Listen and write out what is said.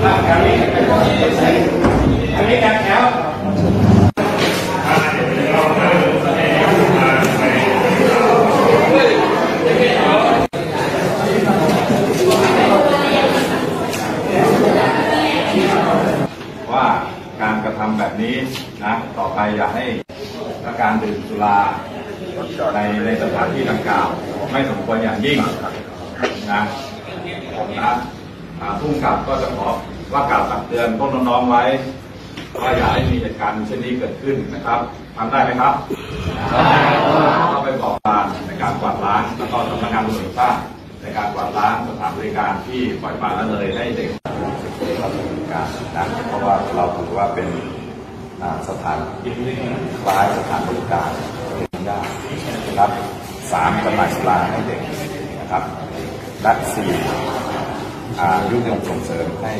ดูผู้ชาวคนนี้ว่าการกระทำแบบนี้นะต่อไปอย่าให้การดื่มสุราในในสถานที่ดังกล่าว ไม่สมควรอย่างยิ่งนะผมนะผู้กำกับก็จะขอ ว่ากล่าวตักเตือนพวกน้องๆไว้ว่าอย่าให้มีเหตุการณ์เช่นนี้เกิดขึ้นนะครับทำได้ไหมครับเข้าไปบอกการในการกวาดล้างแล้วก็สำนักงานตำรวจแห่งชาติในการกวาดล้างสถานบริการที่ปล่อยปละละเลยให้เด็กเราดำเนินการนะเพราะว่าเราถือว่าเป็นสถานคล้ายสถานบริการเป็นยากนะครับสามจำหน่ายสุราให้เด็กนะครับและสี่อ่ายุยงส่งเสริมให้